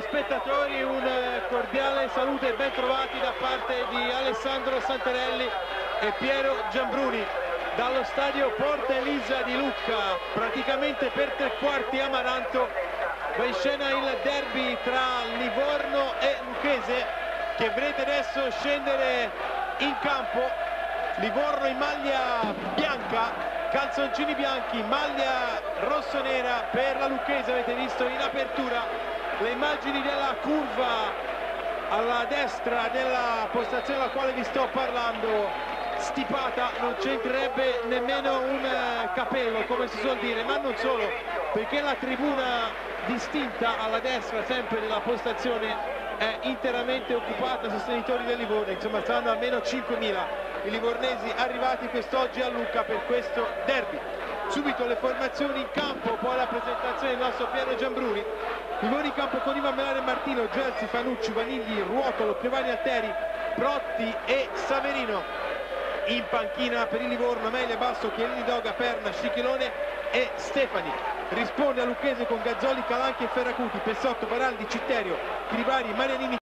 spettatori un cordiale saluto e ben trovati da parte di Alessandro Santarelli e Piero Giambruni. Dallo stadio Porta Elisa di Lucca praticamente per tre quarti Amaranto va in scena il derby tra Livorno e Lucchese che vedrete adesso scendere in campo. Livorno in maglia bianca calzoncini bianchi maglia rosso-nera per la Lucchese avete visto in apertura le immagini della curva alla destra della postazione alla quale vi sto parlando stipata non c'entrerebbe nemmeno un eh, capello come si suol dire ma non solo perché la tribuna distinta alla destra sempre della postazione è interamente occupata sostenitori del Livorno insomma saranno almeno 5.000 i livornesi arrivati quest'oggi a Lucca per questo derby. Subito le formazioni in campo poi la presentazione del nostro Piero Giambruni Livoni in campo con Ivan Melare Martino, Gelsi, Fanucci, Vanigli, Ruotolo, Piovani Alteri, Protti e Saverino. In panchina per il Livorno, Amelia Basso, Chiellini Doga, Perna, Scichilone e Stefani. Risponde a Lucchese con Gazzoli, Calanchi e Ferracuti, Pessotto, Baraldi, Citterio, Crivari, Marianini,